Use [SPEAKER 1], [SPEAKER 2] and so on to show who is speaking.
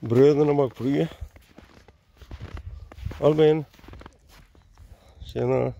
[SPEAKER 1] Bröderna maar. Albin. Tjena.